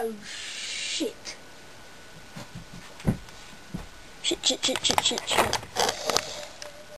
Oh, shit. Shit, shit, shit, shit, shit, shit.